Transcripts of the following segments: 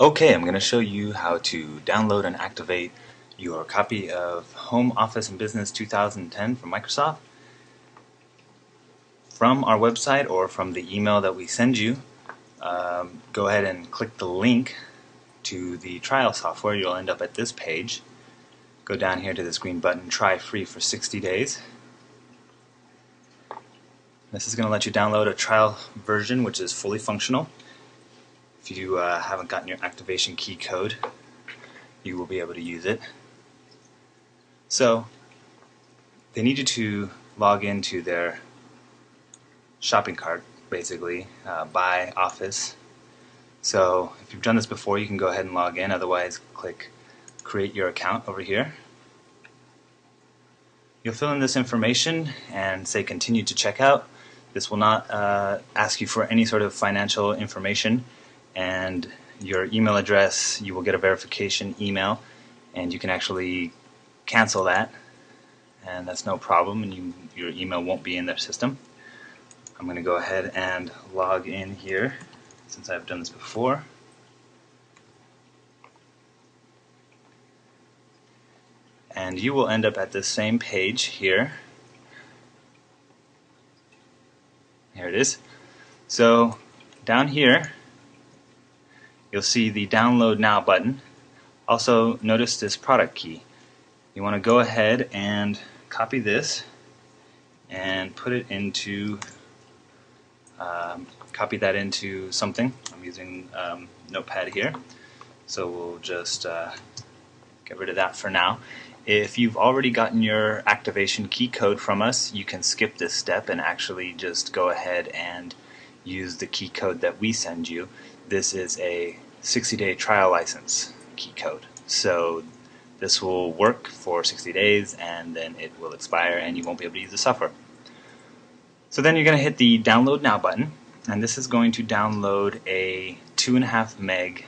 Okay, I'm going to show you how to download and activate your copy of Home Office and Business 2010 from Microsoft from our website or from the email that we send you. Um, go ahead and click the link to the trial software. You'll end up at this page. Go down here to this green button, Try Free for 60 days. This is going to let you download a trial version which is fully functional. If you uh, haven't gotten your activation key code, you will be able to use it. So, they need you to log into their shopping cart, basically, uh, by Office. So, if you've done this before, you can go ahead and log in. Otherwise, click Create Your Account over here. You'll fill in this information and say Continue to Checkout. This will not uh, ask you for any sort of financial information and your email address, you will get a verification email, and you can actually cancel that, and that's no problem, and you, your email won't be in their system. I'm going to go ahead and log in here, since I've done this before. And you will end up at the same page here. Here it is. So down here, you'll see the download now button. Also notice this product key. You want to go ahead and copy this and put it into um, copy that into something. I'm using um, notepad here so we'll just uh, get rid of that for now. If you've already gotten your activation key code from us you can skip this step and actually just go ahead and use the key code that we send you this is a 60 day trial license key code. So this will work for 60 days and then it will expire and you won't be able to use the software. So then you're going to hit the download now button and this is going to download a two and a half meg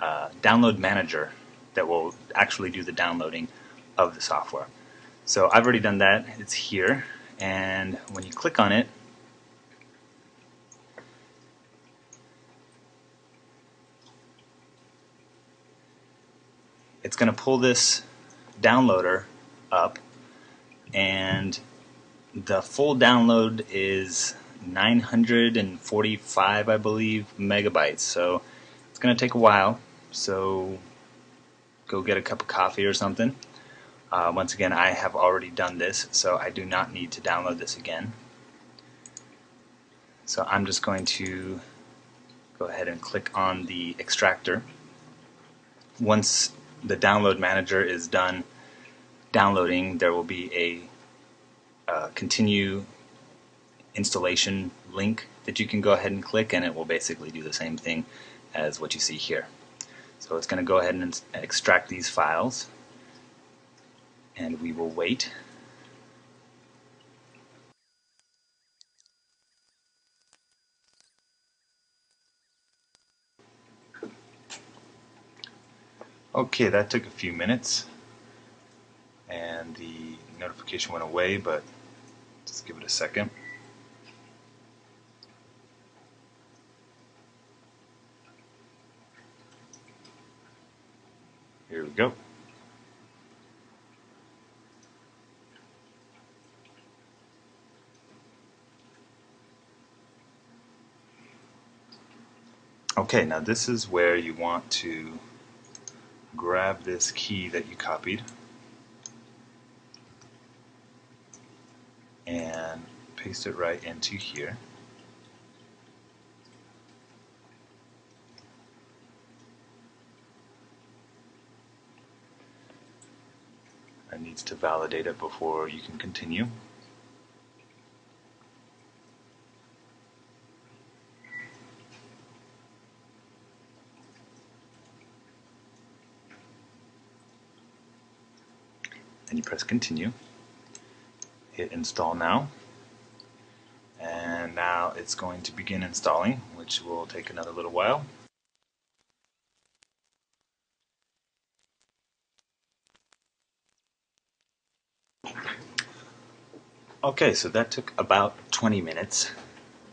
uh, download manager that will actually do the downloading of the software. So I've already done that. It's here and when you click on it it's going to pull this downloader up and the full download is 945 I believe megabytes. So it's going to take a while so go get a cup of coffee or something. Uh, once again I have already done this so I do not need to download this again. So I'm just going to go ahead and click on the extractor. Once the download manager is done downloading, there will be a uh, continue installation link that you can go ahead and click and it will basically do the same thing as what you see here. So it's going to go ahead and extract these files and we will wait Okay, that took a few minutes and the notification went away, but just give it a second. Here we go. Okay, now this is where you want to grab this key that you copied and paste it right into here. It needs to validate it before you can continue. And you press continue hit install now and now it's going to begin installing which will take another little while okay so that took about 20 minutes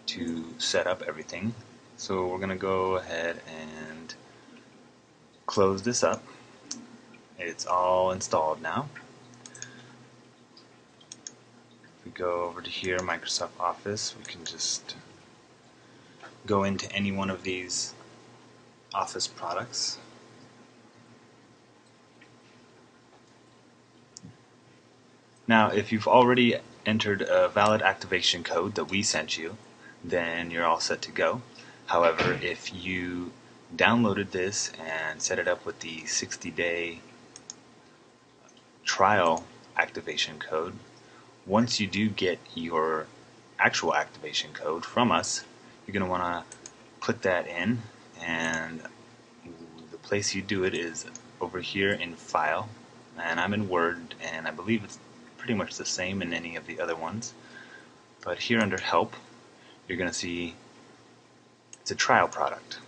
to set up everything so we're gonna go ahead and close this up. It's all installed now. If we go over to here, Microsoft Office, we can just go into any one of these Office products. Now, if you've already entered a valid activation code that we sent you, then you're all set to go. However, if you downloaded this and set it up with the 60 day trial activation code, once you do get your actual activation code from us, you're going to want to put that in and the place you do it is over here in File and I'm in Word and I believe it's pretty much the same in any of the other ones. But here under Help you're going to see it's a trial product.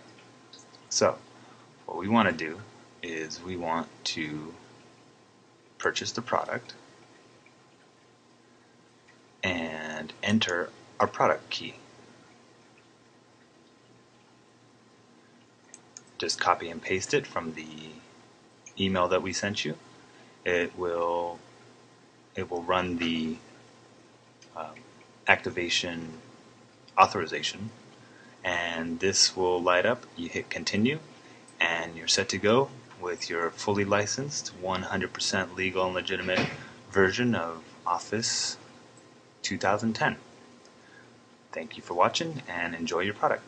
So what we want to do is we want to purchase the product and enter our product key. Just copy and paste it from the email that we sent you. It will it will run the um, activation authorization and this will light up. You hit continue and you're set to go with your fully licensed 100% legal and legitimate version of Office 2010. Thank you for watching and enjoy your product.